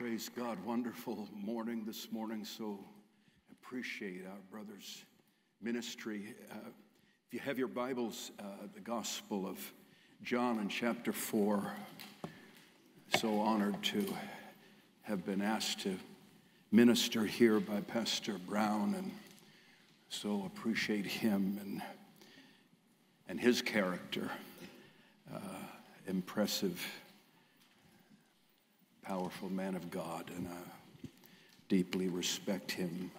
Praise God. Wonderful morning this morning. So appreciate our brother's ministry. Uh, if you have your Bibles, uh, the Gospel of John in chapter 4, so honored to have been asked to minister here by Pastor Brown and so appreciate him and, and his character. Uh, impressive powerful man of God, and I deeply respect him.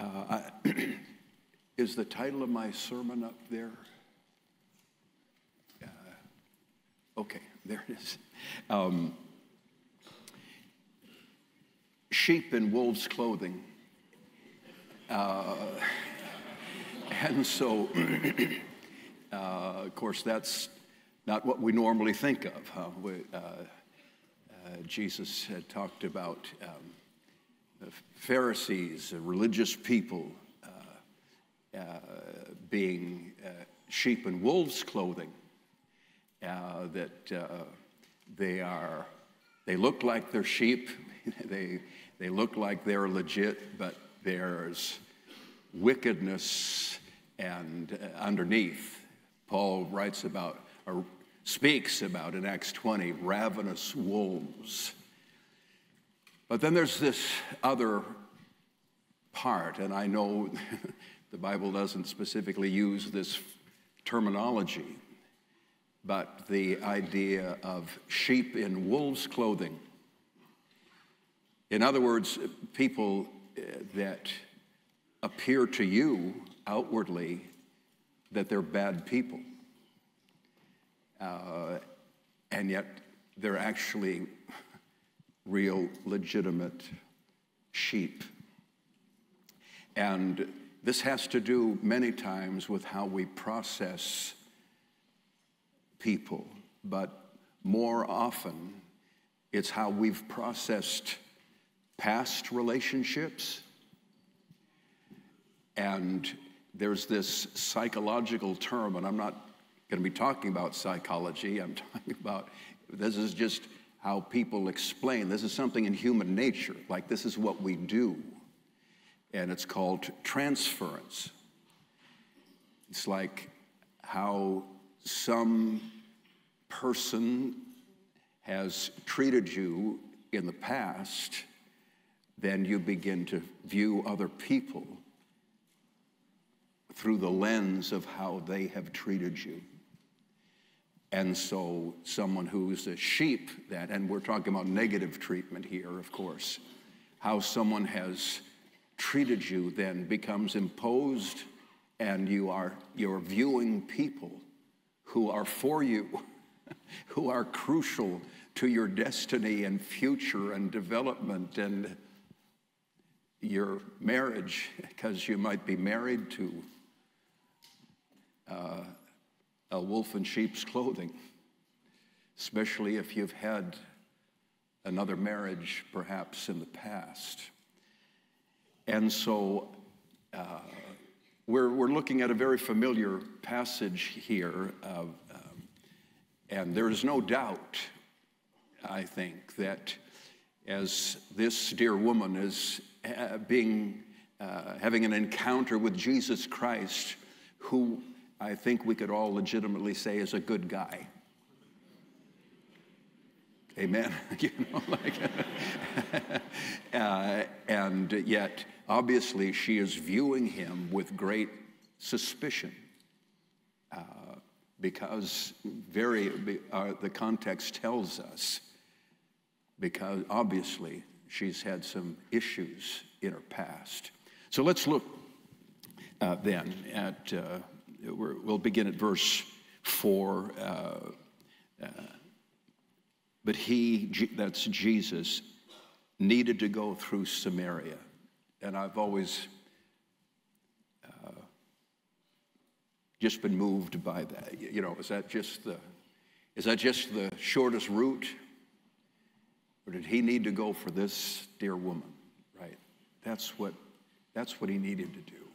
Uh, I, is the title of my sermon up there? Uh, okay, there it is. Um, sheep in wolves' clothing. Uh, and so, uh, of course, that's not what we normally think of. Huh? We, uh, Jesus had talked about um, Pharisees, religious people, uh, uh, being uh, sheep in wolves' clothing. Uh, that they are, they look like they're sheep. they they look like they're legit, but there's wickedness and underneath. Paul writes about speaks about in Acts 20 ravenous wolves. But then there's this other part, and I know the Bible doesn't specifically use this terminology, but the idea of sheep in wolves' clothing. In other words, people eh, that appear to you outwardly that they're bad people uh, and yet they're actually real, legitimate sheep. And this has to do many times with how we process people, but more often it's how we've processed past relationships. And there's this psychological term, and I'm not going to be talking about psychology. I'm talking about this is just how people explain. This is something in human nature, like this is what we do. And it's called transference. It's like how some person has treated you in the past, then you begin to view other people through the lens of how they have treated you. And so, someone who's a sheep, that, and we're talking about negative treatment here, of course, how someone has treated you then becomes imposed, and you are you're viewing people who are for you, who are crucial to your destiny and future and development and your marriage, because you might be married to uh, a wolf in sheep's clothing, especially if you've had another marriage perhaps in the past. And so uh, we're, we're looking at a very familiar passage here, um, and there is no doubt, I think, that as this dear woman is uh, being uh, having an encounter with Jesus Christ, who I think we could all legitimately say is a good guy. Amen. you know, like, uh, and yet, obviously, she is viewing him with great suspicion uh, because very uh, the context tells us because obviously she's had some issues in her past. So let's look uh, then at uh, we will begin at verse 4. Uh, uh, but he, that's Jesus, needed to go through Samaria. And I've always uh, just been moved by that. You know, is that just the, is that just the shortest route? Or did he need to go for this dear woman? Right? That's what, that's what he needed to do.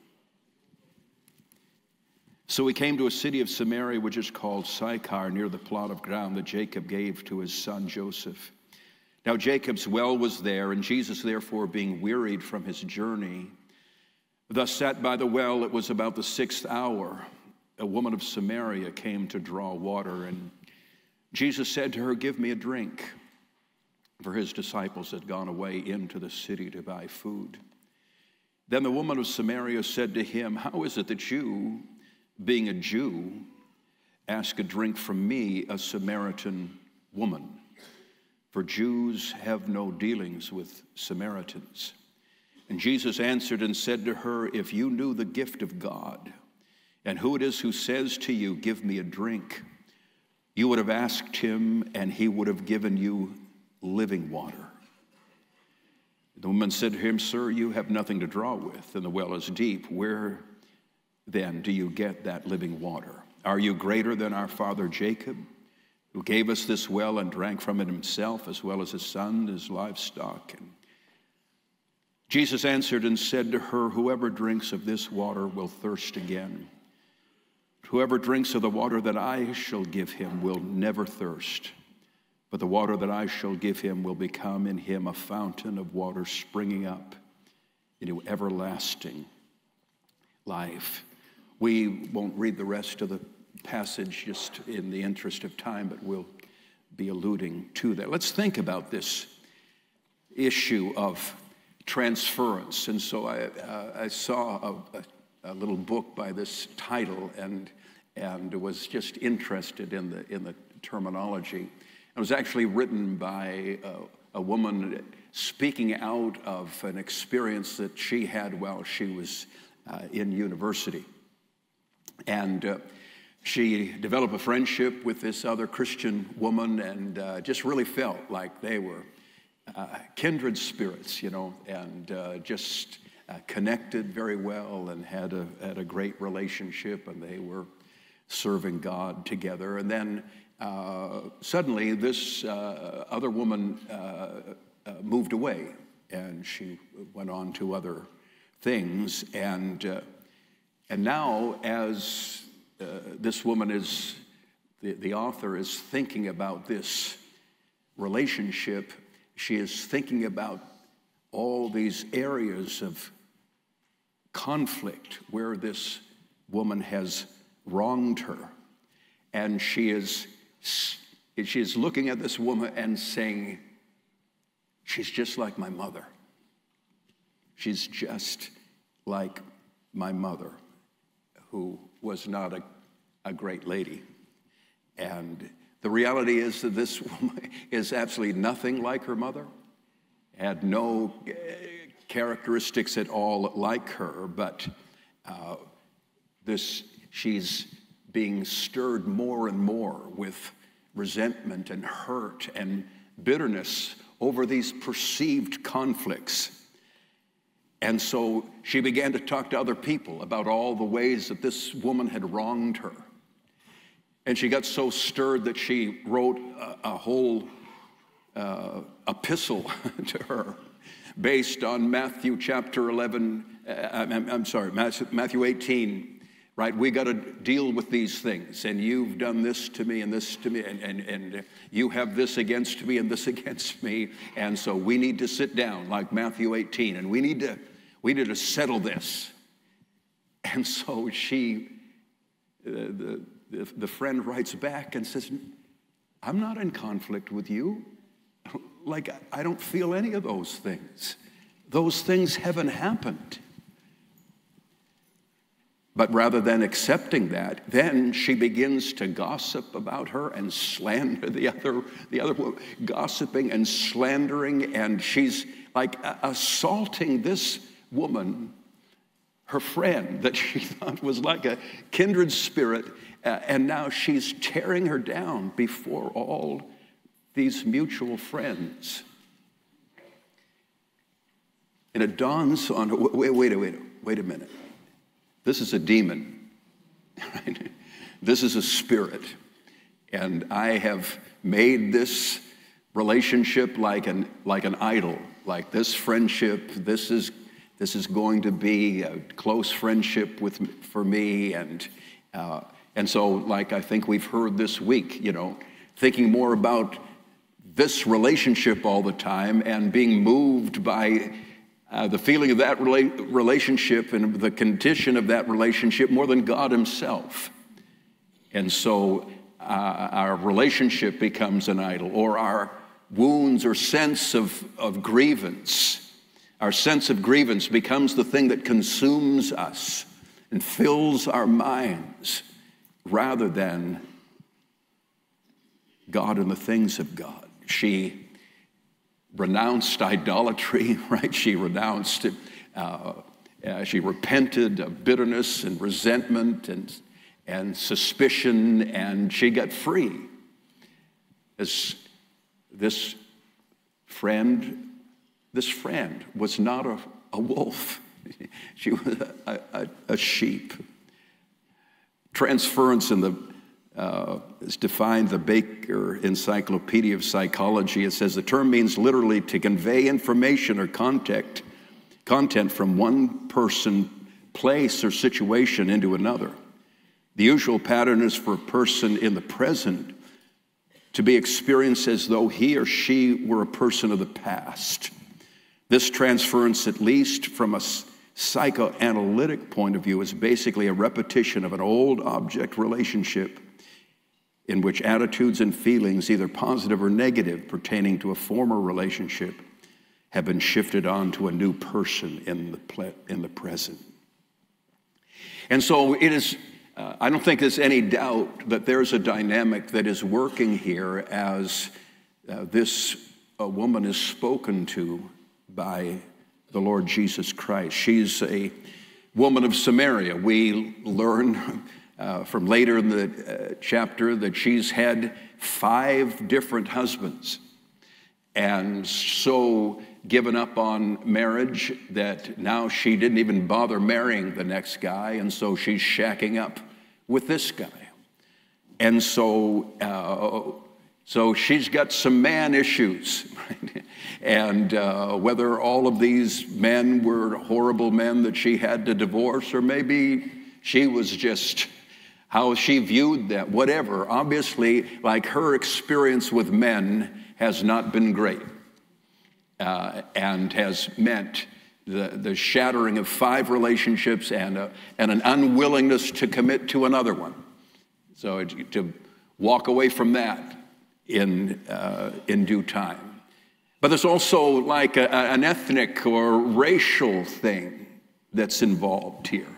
So he came to a city of Samaria, which is called Sychar, near the plot of ground that Jacob gave to his son Joseph. Now Jacob's well was there, and Jesus, therefore, being wearied from his journey, thus sat by the well. It was about the sixth hour. A woman of Samaria came to draw water, and Jesus said to her, Give me a drink. For his disciples had gone away into the city to buy food. Then the woman of Samaria said to him, How is it that you, being a Jew, ask a drink from me, a Samaritan woman? for Jews have no dealings with Samaritans. And Jesus answered and said to her, If you knew the gift of God, and who it is who says to you, Give me a drink, you would have asked him, and he would have given you living water. The woman said to him, Sir, you have nothing to draw with, and the well is deep. Where then do you get that living water? Are you greater than our father Jacob? who gave us this well and drank from it himself, as well as his son, his livestock. And Jesus answered and said to her, Whoever drinks of this water will thirst again. Whoever drinks of the water that I shall give him will never thirst, but the water that I shall give him will become in him a fountain of water springing up into everlasting life. We won't read the rest of the passage just in the interest of time, but we'll be alluding to that. Let's think about this issue of transference. And so I, uh, I saw a, a, a, little book by this title and, and was just interested in the, in the terminology. It was actually written by a, woman speaking out of an experience that she had while she was uh, in university. And uh, she developed a friendship with this other Christian woman and uh, just really felt like they were uh, kindred spirits, you know, and uh, just uh, connected very well and had a, had a great relationship and they were serving God together. And then uh, suddenly this other woman moved away and she went on to other things. And, and now, as uh, this woman is, the, the author is thinking about this relationship. She is thinking about all these areas of conflict where this woman has wronged her. And she is, she is looking at this woman and saying, She's just like my mother. She's just like my mother, who was not a a great lady. And the reality is that this woman is absolutely nothing like her mother, had no eh, characteristics at all like her, but uh, this, she's being stirred more and more with resentment and hurt and bitterness over these perceived conflicts. And so she began to talk to other people about all the ways that this woman had wronged her. And she got so stirred that she wrote a, a whole uh, epistle to her based on Matthew chapter 11, uh, I'm, I'm, sorry, Matthew 18, right? We got to deal with these things, and you've done this to me and this to me, and, and, and you have this against me and this against me, and so we need to sit down like Matthew 18, and we need to, we need to settle this. And so she, uh, the, the, the friend writes back and says, I'm not in conflict with you. Like, I don't feel any of those things. Those things haven't happened. But rather than accepting that, then she begins to gossip about her and slander the other, the other gossiping and slandering, and she's like assaulting this woman, her friend, that she thought was like a kindred spirit, uh, and now she's tearing her down before all these mutual friends. And it dawns on her wait, wait, wait, wait a minute. This is a demon, right? This is a spirit. And I have made this relationship like an, like an idol, like this friendship. This is, this is going to be a close friendship with, for me. And uh, and so, like I think we've heard this week, you know, thinking more about this relationship all the time and being moved by uh, the feeling of that rela- relationship and the condition of that relationship more than God Himself. And so uh, our relationship becomes an idol, or our wounds or sense of, of grievance. Our sense of grievance becomes the thing that consumes us and fills our minds rather than God and the things of God. She renounced idolatry, right? She renounced, uh, uh, she repented of bitterness and resentment and, and suspicion, and she got free. As this friend, this friend was not a, a wolf, she was a, a, a sheep. Transference in the uh, is defined the Baker Encyclopedia of Psychology. It says the term means literally to convey information or content, content from one person, place, or situation into another. The usual pattern is for a person in the present to be experienced as though he or she were a person of the past. This transference, at least from a psychoanalytic point of view, is basically a repetition of an old object relationship in which attitudes and feelings, either positive or negative, pertaining to a former relationship, have been shifted on to a new person in the, in the present. And so it is, uh, I don't think there's any doubt that there's a dynamic that is working here as uh, this woman is spoken to by the Lord Jesus Christ. She's a woman of Samaria. We learn uh, from later in the uh, chapter that she's had five different husbands and so given up on marriage that now she didn't even bother marrying the next guy, and so she's shacking up with this guy. And so, uh, so she's got some man issues. Right? And uh, whether all of these men were horrible men that she had to divorce, or maybe she was just how she viewed that, whatever. Obviously, like her experience with men has not been great uh, and has meant the, the shattering of five relationships and, a, and an unwillingness to commit to another one. So to walk away from that in, uh, in due time. But there's also like a, an ethnic or racial thing that's involved here.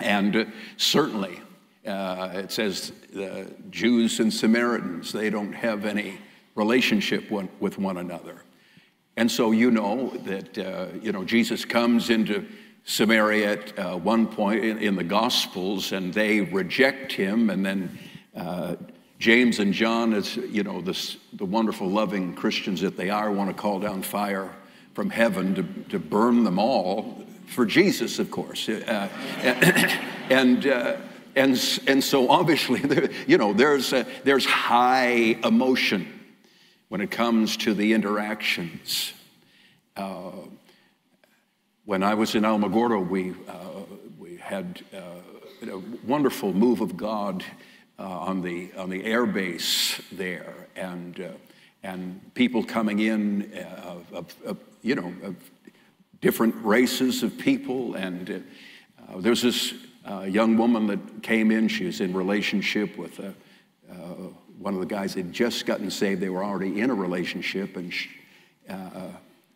And certainly, uh, it says the Jews and Samaritans, they don't have any relationship one, with one another. And so you know that, uh, you know, Jesus comes into Samaria at uh, one point in, in, the Gospels and they reject him. And then uh, James and John, as, you know, this, the wonderful, loving Christians that they are, want to call down fire from heaven to, to burn them all for Jesus, of course. Uh, and, uh, and, and so obviously, you know, there's, a, there's high emotion when it comes to the interactions. Uh, when I was in Alamogordo, we, uh, we had uh, a wonderful move of God on, the, on the air base there, and, uh, and people coming in uh, of, of, of, you know, of different races of people. And there's this young woman that came in. She was in relationship with a, uh, one of the guys had just gotten saved. They were already in a relationship, and she, uh,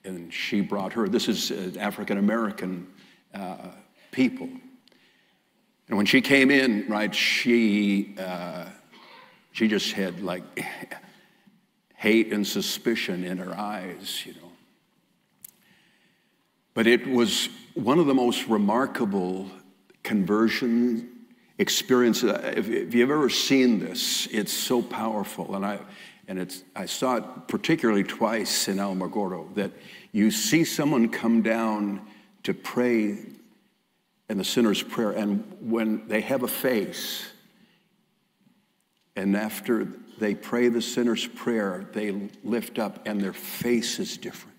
and she brought her. This is uh, African American uh, people. And when she came in, right, she uh, she just had like hate and suspicion in her eyes, you know. But it was one of the most remarkable conversion experience. Uh, if, if, you've ever seen this, it's so powerful. And I, and it's, I saw it particularly twice in Alamogordo that you see someone come down to pray in the sinner's prayer, and when they have a face, and after they pray the sinner's prayer, they lift up, and their face is different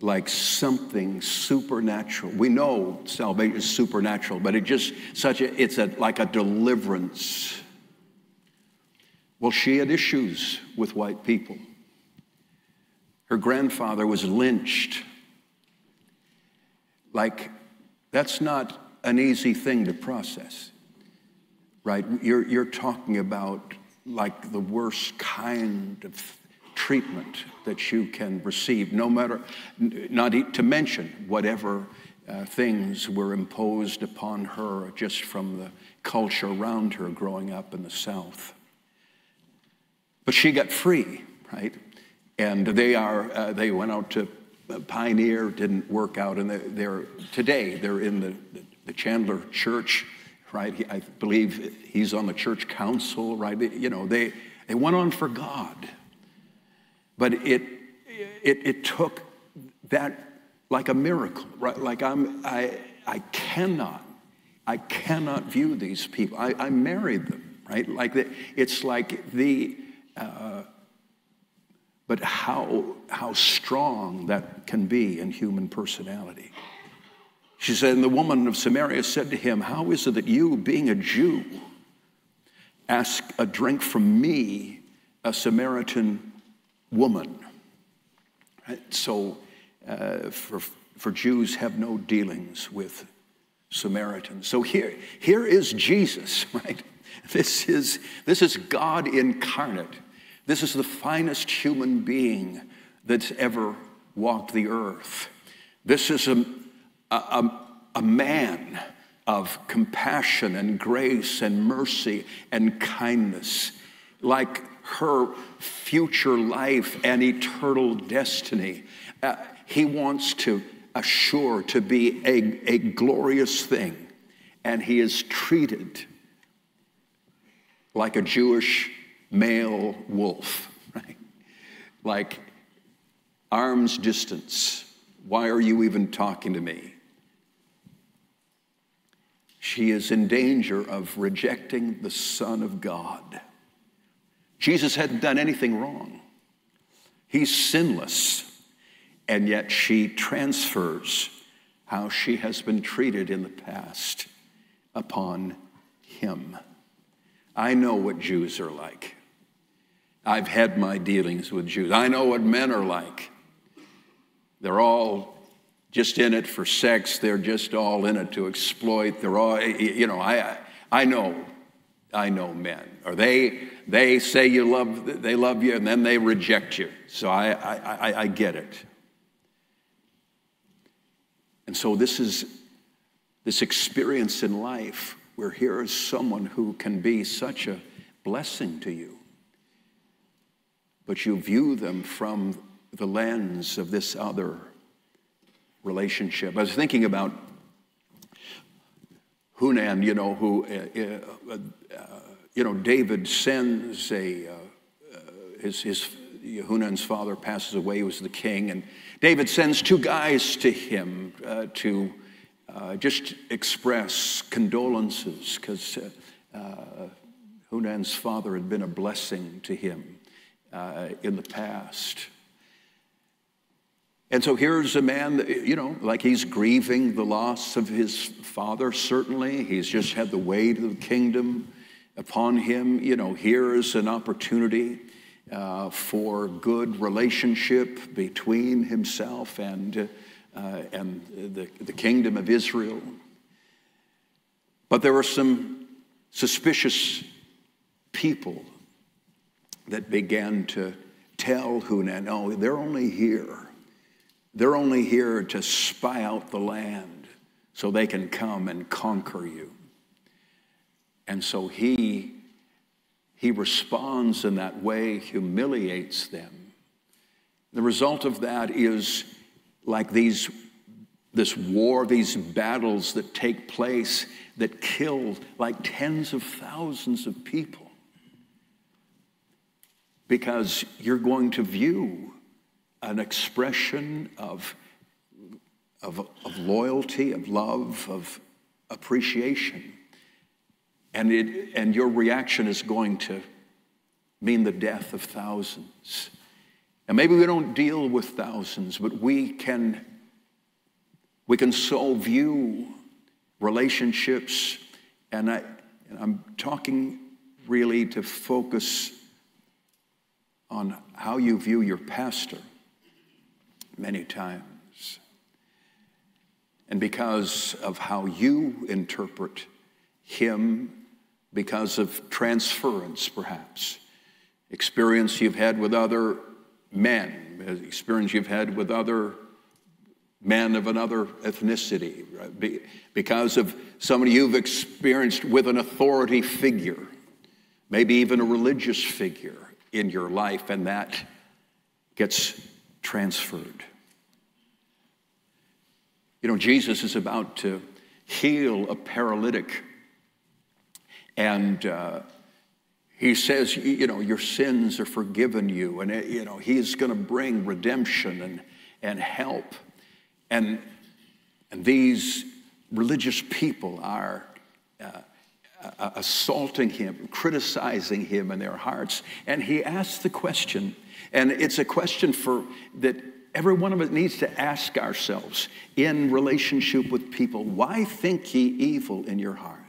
like something supernatural. We know salvation is supernatural, but it just such a it's a like a deliverance. Well, she had issues with white people. Her grandfather was lynched. Like, that's not an easy thing to process, right? You're, you're talking about like the worst kind of treatment that you can receive, no matter, not to mention whatever uh, things were imposed upon her just from the culture around her growing up in the South. But she got free, right? And they are, uh, they went out to Pioneer, didn't work out, and they're, today, they're in the, the Chandler Church, right? I believe he's on the church council, right? You know, they, they went on for God. But it, it, it took that like a miracle, right? Like I'm, I, I cannot, I cannot view these people. I, I married them, right? Like the, it's like the, uh, but how, how strong that can be in human personality. She said, and the woman of Samaria said to him, How is it that you, being a Jew, ask a drink from me, a Samaritan woman? So, uh, for, for Jews have no dealings with Samaritans. So here, here is Jesus, right? This is, this is God incarnate. This is the finest human being that's ever walked the earth. This is a, a, a man of compassion and grace and mercy and kindness, like her future life and eternal destiny. Uh, he wants to assure to be a, a glorious thing, and he is treated like a Jewish male wolf, right? Like arm's distance. Why are you even talking to me? She is in danger of rejecting the Son of God. Jesus hadn't done anything wrong. He's sinless, and yet she transfers how she has been treated in the past upon him. I know what Jews are like. I've had my dealings with Jews. I know what men are like. They're all just in it for sex. They're just all in it to exploit. They're all, you know, I, I know, I know men. Or they, they say you love, they love you, and then they reject you. So I, I, I, I get it. And so this is this experience in life where here is someone who can be such a blessing to you but you view them from the lens of this other relationship. I was thinking about Hanun, you know, who, uh, uh, uh, you know, David sends a, uh, uh, his, his, Hanun's father passes away, he was the king, and David sends two guys to him uh, to just express condolences because Hanun's father had been a blessing to him uh, in the past. And so here's a man, that, you know, like he's grieving the loss of his father, certainly. He's just had the weight of the kingdom upon him. You know, here's an opportunity uh, for good relationship between himself and, uh, and the, the kingdom of Israel. But there were some suspicious people that began to tell Hanun, no, they're only here. They're only here to spy out the land so they can come and conquer you. And so he, he responds in that way, humiliates them. The result of that is like these, this war, these battles that take place that kill like tens of thousands of people because you're going to view an expression of, of, of loyalty, of love, of appreciation. And, it, and your reaction is going to mean the death of thousands. And maybe we don't deal with thousands, but we can, we can so view relationships. And, I, and I'm talking really to focus on how you view your pastor many times. And because of how you interpret him, because of transference, perhaps, experience you've had with other men, experience you've had with other men of another ethnicity, right? because of somebody you've experienced with an authority figure, maybe even a religious figure in your life, and that gets transferred. You know, Jesus is about to heal a paralytic, and uh, he says, you know, your sins are forgiven you, and, you know, he's going to bring redemption and, and help. And, and these religious people are uh, uh, Uh, assaulting him, criticizing him in their hearts. And he asks the question, and it's a question for that every one of us needs to ask ourselves in relationship with people why think ye evil in your heart?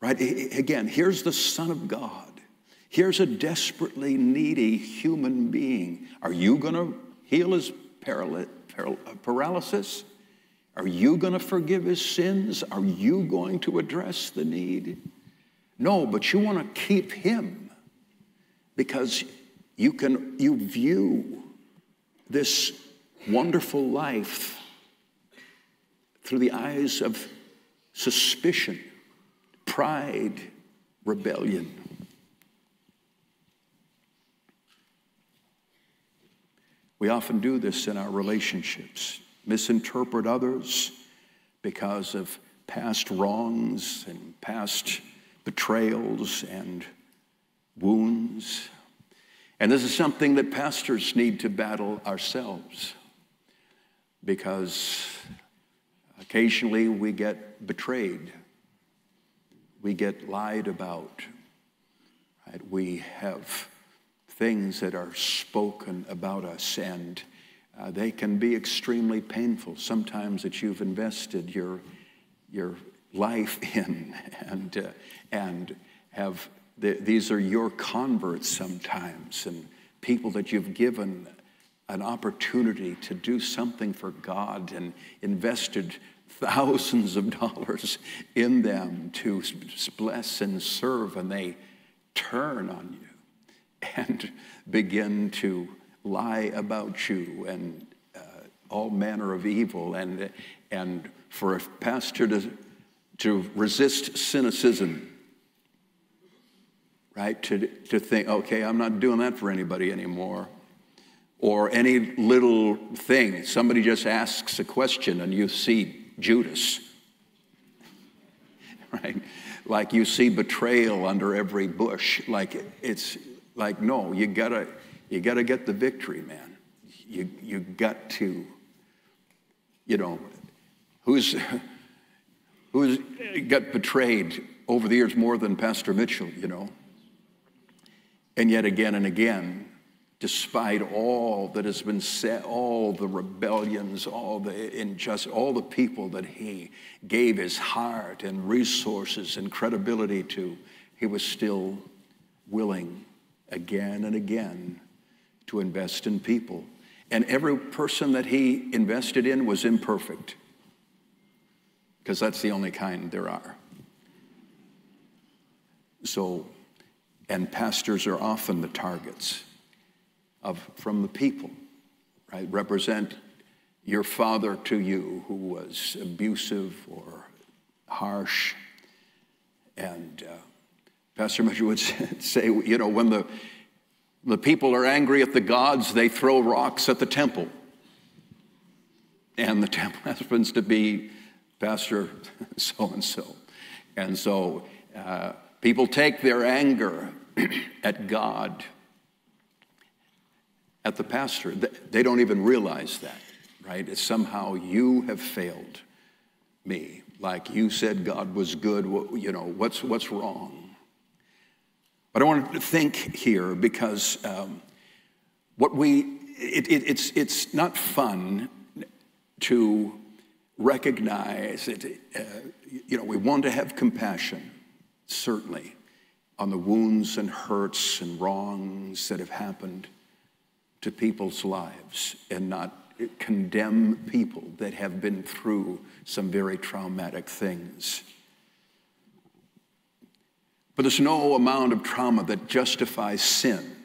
Right? Again, here's the Son of God. Here's a desperately needy human being. Are you going to heal his uh, paralysis? Are you going to forgive his sins? Are you going to address the need? No, but you want to keep him because you can you view this wonderful life through the eyes of suspicion, pride, rebellion. We often do this in our relationships, misinterpret others because of past wrongs and past betrayals and wounds. And this is something that pastors need to battle ourselves because occasionally we get betrayed, we get lied about, right? we have things that are spoken about us, and uh, they can be extremely painful. Sometimes that you've invested your, your life in and, uh, and have these are your converts sometimes, and people that you've given an opportunity to do something for God and invested thousands of dollars in them to bless and serve, and they turn on you and begin to lie about you and uh, all manner of evil. And, and for a pastor to, to resist cynicism right? To, to think, okay, I'm not doing that for anybody anymore. Or any little thing. Somebody just asks a question and you see Judas, right? Like you see betrayal under every bush. Like it's like, no, you gotta, you gotta get the victory, man. You, you got to, you know, who's, who's got betrayed over the years more than Pastor Mitchell, you know? And yet again and again, despite all that has been said, all the rebellions, all the injustice, all the people that he gave his heart and resources and credibility to, he was still willing again and again to invest in people. And every person that he invested in was imperfect, because that's the only kind there are. So and pastors are often the targets of, from the people, right? Represent your father to you who was abusive or harsh. And uh, Pastor Mitchell would say, you know, when the, the people are angry at the gods, they throw rocks at the temple. And the temple happens to be Pastor so and so. And so uh, people take their anger at God, at the pastor. They don't even realize that, right? It's somehow you have failed me. Like you said God was good, you know, what's, what's wrong? But I want to think here because um, what we, it, it, it's, it's not fun to recognize it. Uh, you know, we want to have compassion, certainly. on the wounds and hurts and wrongs that have happened to people's lives and not condemn people that have been through some very traumatic things. But there's no amount of trauma that justifies sin,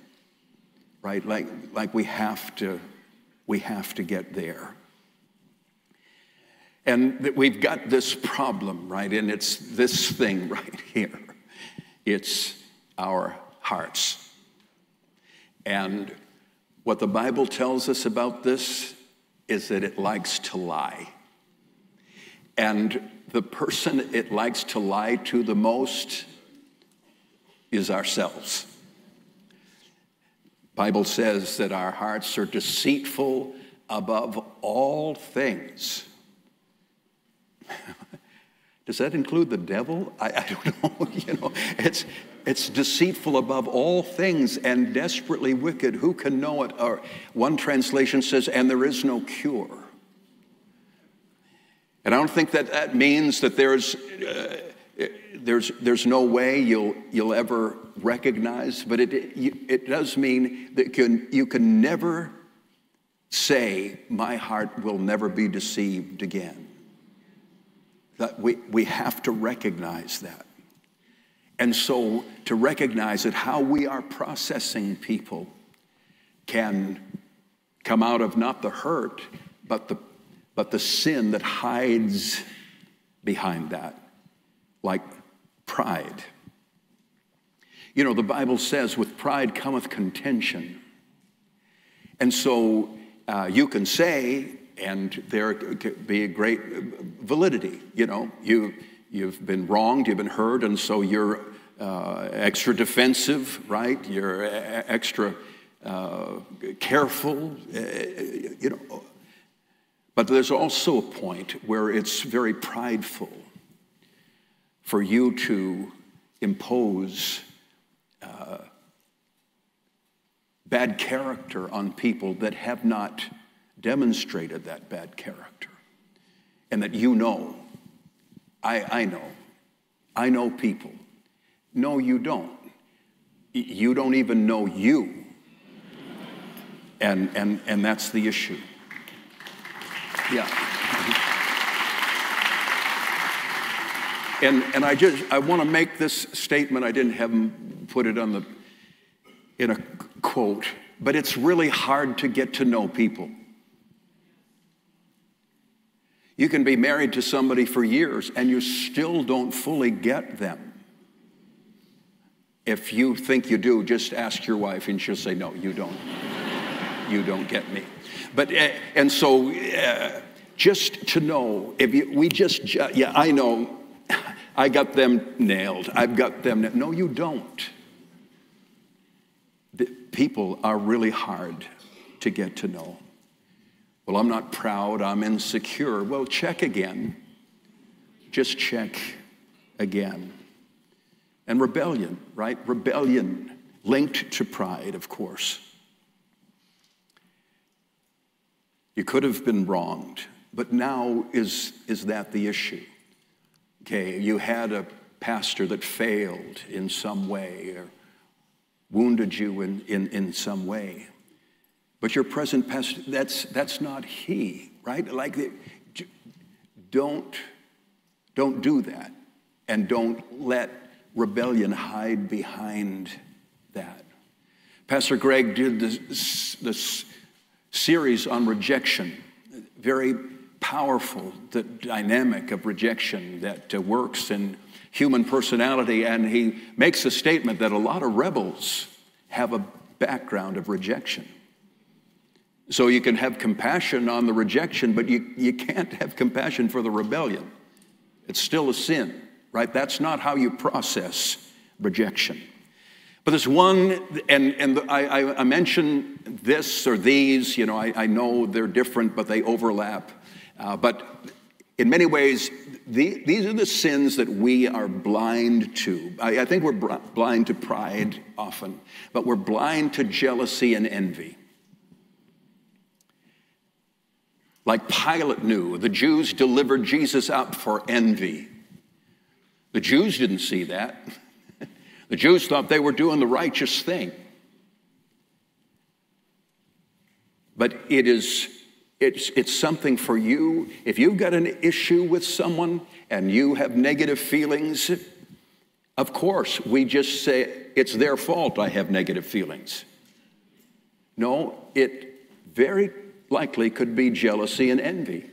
right? Like, like we have to, we have to get there. And that we've got this problem, right? And it's this thing right here. It's our hearts. And what the Bible tells us about this is that it likes to lie. And the person it likes to lie to the most is ourselves. Bible says that our hearts are deceitful above all things. Does that include the devil? I, I don't know. you know, it's, it's deceitful above all things and desperately wicked. Who can know it? Or one translation says, and there is no cure. And I don't think that that means that there's, uh, there's, there's no way you'll, you'll ever recognize, but it, it does mean that can, you can never say, My heart will never be deceived again. That we, we have to recognize that. And so, to recognize that how we are processing people can come out of not the hurt, but the, but the sin that hides behind that, like pride. You know, the Bible says, with pride cometh contention. And so uh, you can say, and there could be a great validity. You know, you, you've been wronged, you've been hurt, and so you're uh, extra defensive, right? You're extra uh, careful, uh, you know. But there's also a point where it's very prideful for you to impose uh, bad character on people that have not demonstrated that bad character and that you know. I, I know. I know people. No, you don't. You don't even know you. And, and, and that's the issue. Yeah. And, and I just I want to make this statement. I didn't have him put it on the in a quote, but it's really hard to get to know people. You can be married to somebody for years and you still don't fully get them. If you think you do, just ask your wife and she'll say, No, you don't. you don't get me. But, uh, and so, uh, just to know, if you, we just, yeah, I know, I got them nailed. I've got them. Na- no, you don't. The people are really hard to get to know. Well, I'm not proud, I'm insecure. Well, check again. Just check again. And rebellion, right? Rebellion linked to pride, of course. You could have been wronged, but now is, is that the issue? Okay, you had a pastor that failed in some way or wounded you in, in, in some way. But your present pastor, that's, that's not he, right? Like, don't, don't do that. And don't let rebellion hide behind that. Pastor Greg did this, this series on rejection, very powerful, the dynamic of rejection that uh, works in human personality. And he makes a statement that a lot of rebels have a background of rejection. So you can have compassion on the rejection, but you, you can't have compassion for the rebellion. It's still a sin, right? That's not how you process rejection. But there's one, and, and I, I, mention this or these, you know, I, I know they're different, but they overlap. Uh, but in many ways, the, these are the sins that we are blind to. I, I think we're blind to pride often, but we're blind to jealousy and envy. Like Pilate knew, the Jews delivered Jesus up for envy. The Jews didn't see that. The Jews thought they were doing the righteous thing. But it is it's, it's something for you. If you've got an issue with someone and you have negative feelings, of course, we just say, it's their fault I have negative feelings. No, it very likely could be jealousy and envy,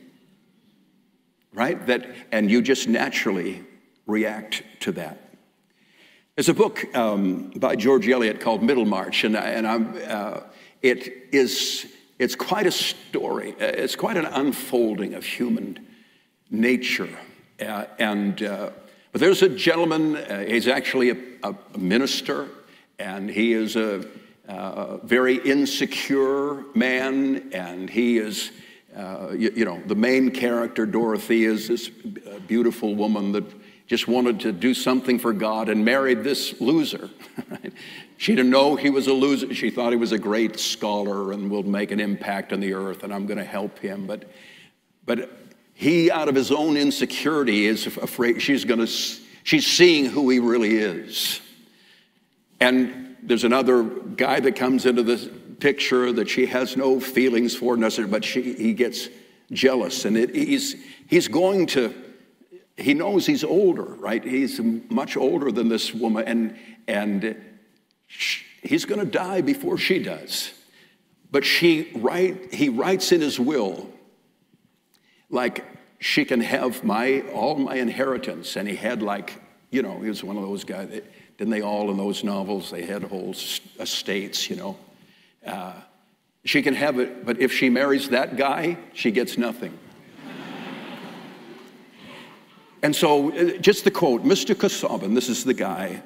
right? That, and you just naturally react to that. There's a book um, by George Eliot called Middlemarch, and, and uh, it is it's quite a story. Uh, it's quite an unfolding of human nature. Uh, and, uh, but there's a gentleman, uh, he's actually a, a, minister, and he is a, uh, very insecure man, and he is, uh, you, you, know, the main character, Dorothy, is this beautiful woman that just wanted to do something for God and married this loser. She didn't know he was a loser. She thought he was a great scholar and will make an impact on the earth, and I'm going to help him. But, but he, out of his own insecurity, is afraid she's going to, she's seeing who he really is. And there's another guy that comes into the picture that she has no feelings for necessarily, but she, he gets jealous. And it, he's, he's going to, he knows he's older, right? He's much older than this woman. And, and he's going to die before she does. But she write, he writes in his will, like, she can have my, all my inheritance. And he had, like, you know, he was one of those guys that, didn't they all in those novels? They had whole estates, you know. Uh, she can have it, but if she marries that guy, she gets nothing. and so, uh, just the quote Mr. Casaubon, this is the guy,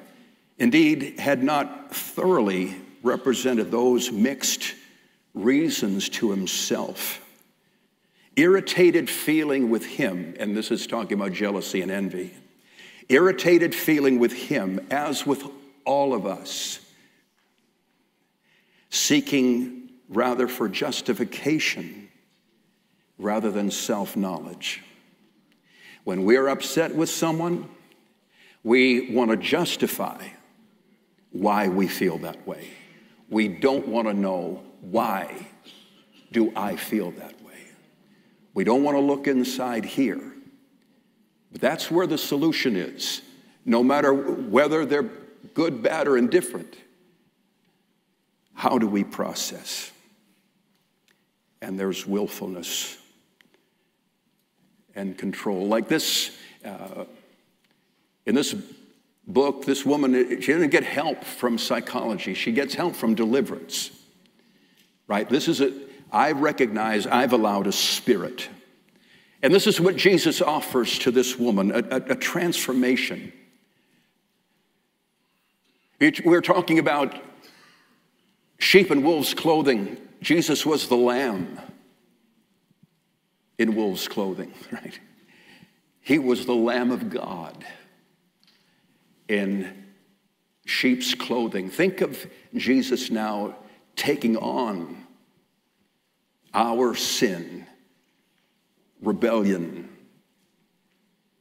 indeed had not thoroughly represented those mixed reasons to himself. Irritated feeling with him, and this is talking about jealousy and envy, irritated feeling with him, as with all of us, seeking rather for justification rather than self knowledge. When we're upset with someone, we want to justify why we feel that way. We don't want to know why do I feel that way. We don't want to look inside here. But that's where the solution is. No matter whether they're good, bad, or indifferent, how do we process? And there's willfulness and control. Like this, uh, in this book, this woman, she didn't get help from psychology. She gets help from deliverance. Right? This is a, I recognize I've allowed a spirit. And this is what Jesus offers to this woman a, a, a transformation. we're talking about sheep and wolves' clothing. Jesus was the lamb in wolves' clothing, right? He was the Lamb of God in sheep's clothing. Think of Jesus now taking on our sin, rebellion,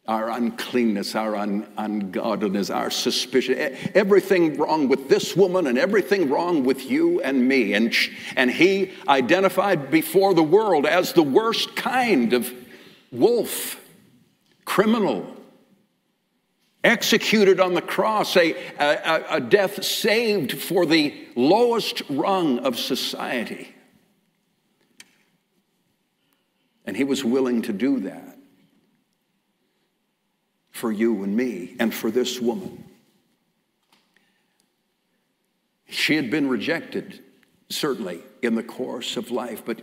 our uncleanness, our un- ungodliness, our suspicion, everything wrong with this woman and everything wrong with you and me. And, and he identified before the world as the worst kind of wolf, criminal, executed on the cross, a, a, a, death saved for the lowest rung of society. And he was willing to do that for you and me and for this woman. She had been rejected, certainly, in the course of life, but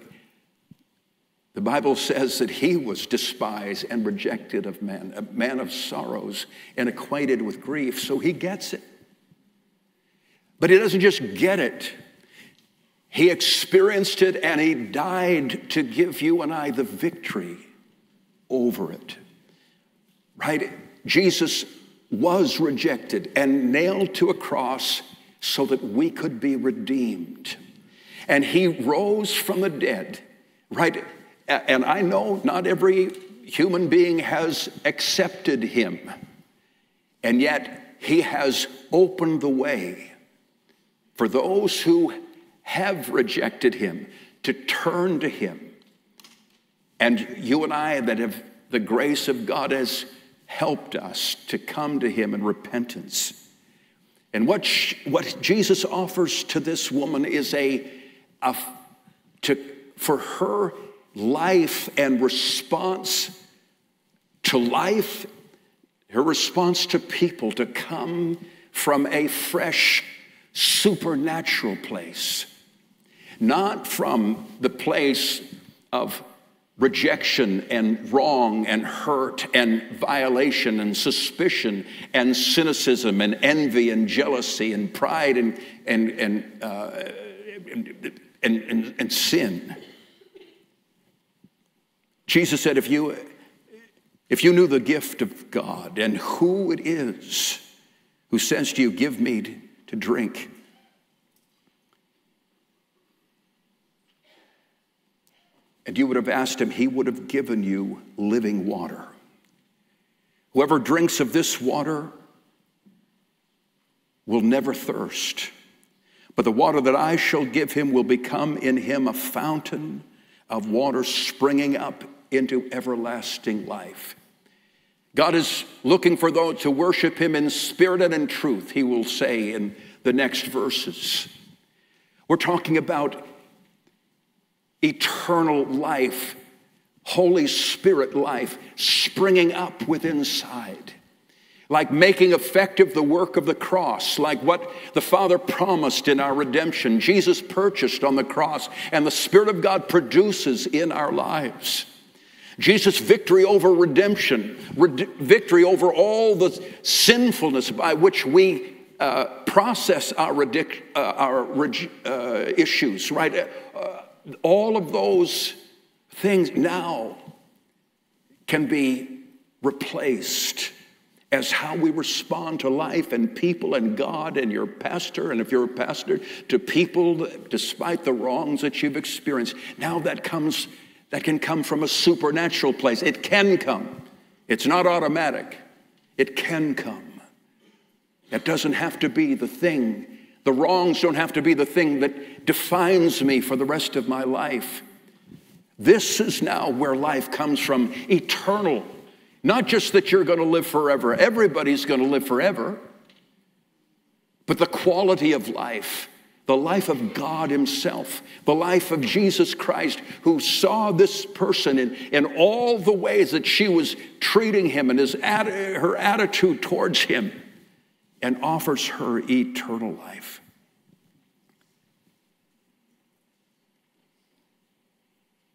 the Bible says that he was despised and rejected of men, a man of sorrows and acquainted with grief, so he gets it. But he doesn't just get it, he experienced it and he died to give you and I the victory over it. Right? Jesus was rejected and nailed to a cross so that we could be redeemed. And he rose from the dead, right? And I know not every human being has accepted him. And yet, He has opened the way for those who have rejected Him to turn to Him. And you and I, that have the grace of God, has helped us to come to Him in repentance. And what, she, what Jesus offers to this woman is a, a to, for her life and response to life, her response to people to come from a fresh supernatural place, not from the place of rejection and wrong and hurt and violation and suspicion and cynicism and envy and jealousy and pride and, and, and, uh, and, and, and, sin. Jesus said, if you, if you knew the gift of God and who it is who says to you, Give me to, drink, and you would have asked him, he would have given you living water. Whoever drinks of this water will never thirst, but the water that I shall give him will become in him a fountain of water springing up into everlasting life. God is looking for those to worship him in spirit and in truth, he will say in the next verses. We're talking about eternal life, Holy Spirit life springing up within inside. Like making effective the work of the cross, like what the Father promised in our redemption, Jesus purchased on the cross, and the Spirit of God produces in our lives. Jesus' victory over redemption, red- victory over all the sinfulness by which we uh, process our, ridic- uh, our uh, issues, right? Uh, all of those things now can be replaced as how we respond to life and people and God and your pastor, and if you're a pastor, to people despite the wrongs that you've experienced. Now that comes, that can come from a supernatural place. It can come. It's not automatic. It can come. It doesn't have to be the thing the wrongs don't have to be the thing that defines me for the rest of my life. This is now where life comes from eternal. Not just that you're going to live forever, everybody's going to live forever, but the quality of life, the life of God Himself, the life of Jesus Christ, who saw this person in, in all the ways that she was treating him and his, her attitude towards him and offers her eternal life.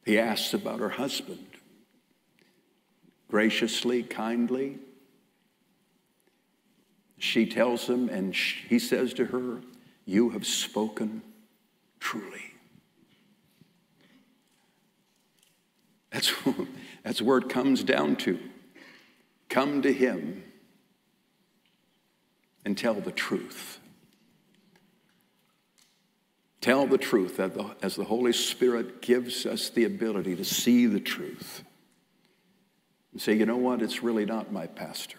He asks about her husband. Graciously, kindly, she tells him, and he says to her, You have spoken truly. That's, that's where it comes down to. Come to him and tell the truth. Tell the truth as the Holy Spirit gives us the ability to see the truth and say, you know what, it's really not my pastor.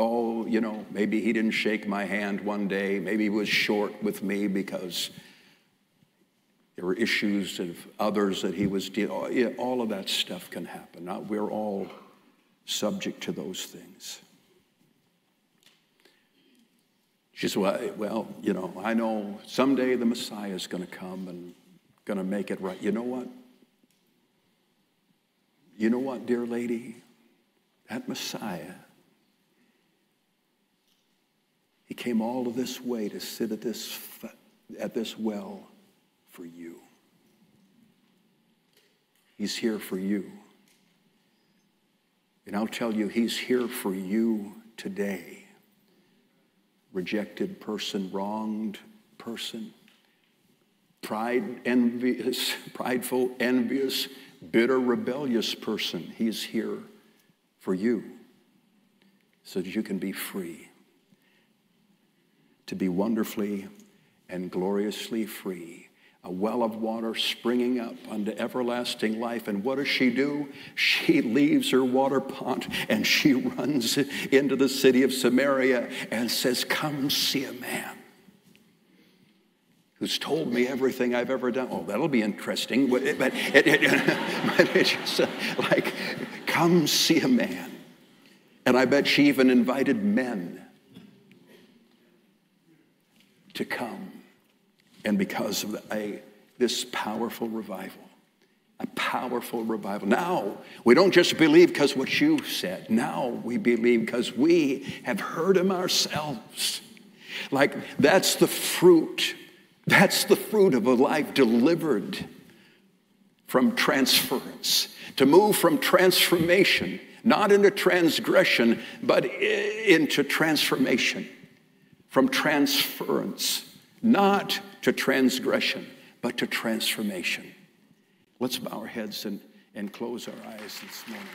Oh, you know, maybe he didn't shake my hand one day. Maybe he was short with me because there were issues of others that he was dealing. Oh, all of that stuff can happen. We're all subject to those things. She said, well, well, you know, I know someday the Messiah is going to come and going to make it right. You know what? You know what, dear lady? That Messiah, he came all of this way to sit at this, at this well for you. He's here for you. And I'll tell you, he's here for you today rejected person, wronged person, pride, envious, prideful, envious, bitter, rebellious person. He's here for you so that you can be free. To be wonderfully and gloriously free. a well of water springing up unto everlasting life. And what does she do? She leaves her water pot and she runs into the city of Samaria and says, Come see a man who's told me everything I've ever done. Oh, that'll be interesting. But, it, it, but it's just uh, like, come see a man. And I bet she even invited men to come. And because of a, this powerful revival, a powerful revival. Now, we don't just believe because what you said. Now we believe because we have heard him ourselves. Like that's the fruit that's the fruit of a life delivered from transference, to move from transformation, not into transgression, but into transformation, from transference, not to transgression, but to transformation. Let's bow our heads and, and close our eyes this morning.